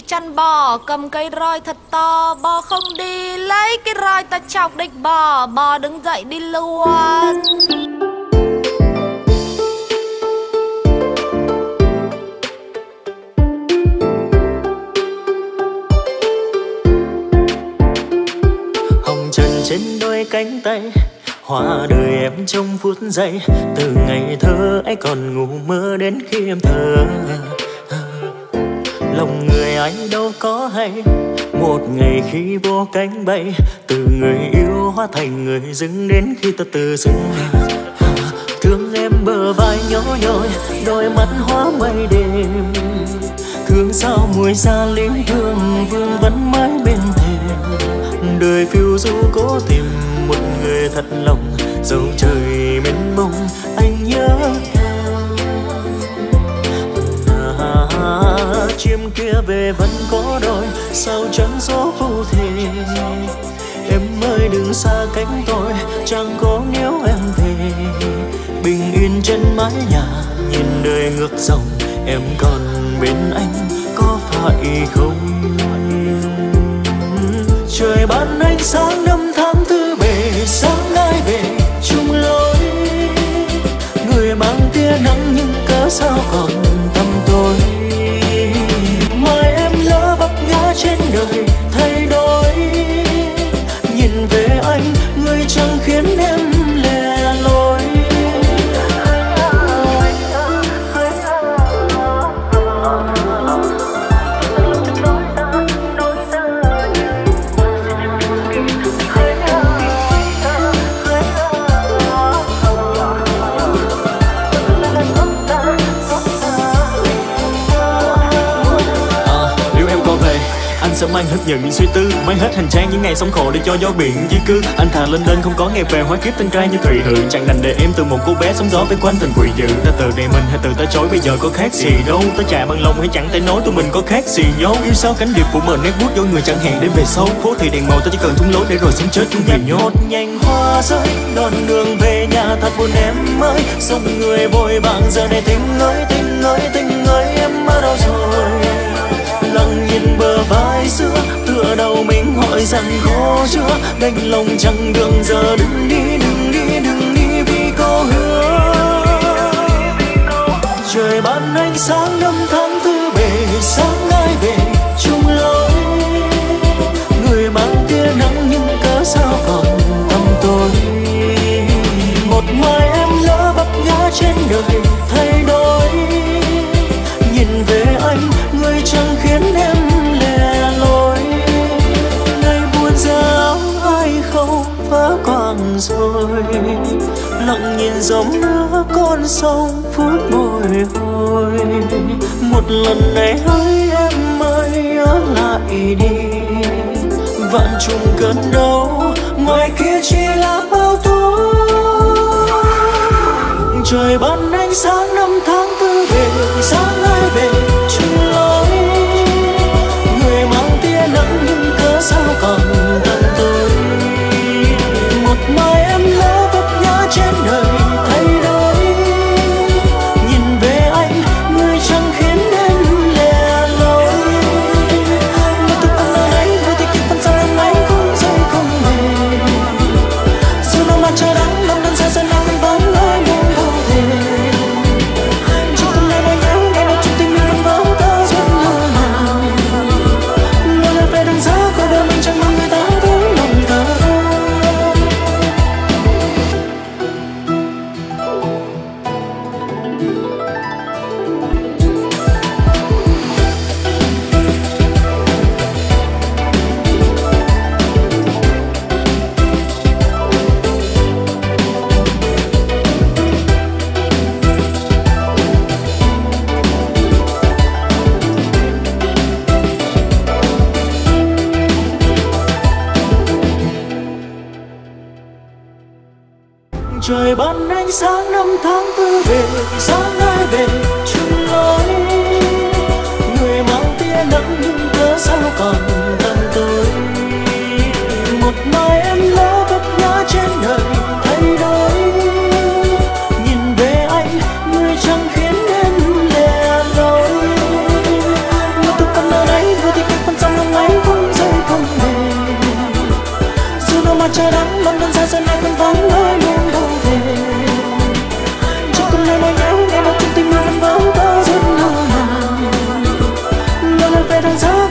chăn bò, Cầm cây roi thật to. Bò không đi lấy cái roi ta chọc địch bò. Bò đứng dậy đi luôn. Hồng trần trên đôi cánh tay hoa đời em trong phút giây. Từ ngày thơ ấy còn ngủ mơ đến khi em thở anh đâu có hay. Một ngày khi vô cánh bay, từ người yêu hóa thành người dưng đến khi ta từ dưng thương em bờ vai nhỏ nhoi đôi mắt hóa mây đêm. Thương sao mùi xa lính thương vương vẫn mãi bên thềm. Đời phiêu du cố tìm một người thật lòng, dầu trời mênh mông, anh chim kia về vẫn có đôi, sao chẳng gió vô thể? Em ơi, đừng xa cánh tôi, chẳng có nếu em về. Bình yên trên mái nhà, nhìn đời ngược dòng, em còn bên anh, có phải không? Trời ban ánh sáng năm tháng tư bề sáng ai về chung lối. Người mang tia nắng nhưng cớ sao còn tâm tối đời thay đổi. Nhìn về anh người chẳng khiến em sẽ mang hết những suy tư mang hết hành trang, những ngày sống khổ để cho gió biển di cư. Anh thà lên lên không có ngày về, hóa kiếp tên trai như thủy hự. Chẳng đành để em từ một cô bé sống gió với quanh tình quỷ dữ. Ta từ này mình hay từ ta chối, bây giờ có khác gì đâu. Ta chạy bằng lòng hay chẳng thể nói tụi mình có khác gì nhau. Yêu sao cánh điệp của mình nét bút vô người chẳng hẹn. Đến về sau, phố thì đèn màu, ta chỉ cần thúng lối để rồi sống chết chung vì nhốt nhanh hoa rơi, đón đường về nhà thật buồn em ơi. Dòng người vội vàng giờ này tình ơi tình ơi tình ơi mình rằng khó chưa đành lòng chẳng đường giờ đừng đi đừng đi đừng đi vì câu hứa. Trời ban ánh sáng năm tháng lặng nhìn dòng nước con sông phút bồi hồi. Một lần này hỡi em ơi ở lại đi. Vạn trùng cơn đau, ngoài kia chỉ là bao tố trời ban ánh sáng năm tháng cho đắng lòng trời ban ánh sáng năm tháng tư về, sáng ai về chung lối. Người mang tia nắng nhưng cớ sao còn nắng London xa xôi nay vẫn vắng nơi luôn đâu về. Chỉ còn lại này nhau nghe một chân tình yêu vẫn vỡ vỡ rất nồng nàn Nơi nơi về đang giấc